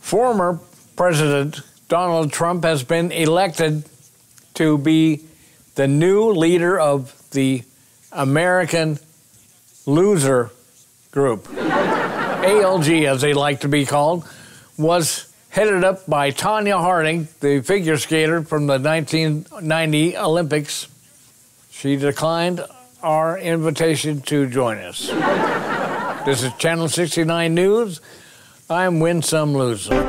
Former President Donald Trump has been elected to be the new leader of the American Loser Group. ALG, as they like to be called, was headed up by Tonya Harding, the figure skater from the 1990 Olympics. She declined our invitation to join us. this is Channel 69 News. I'm Win Some Lose Some.